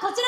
こちら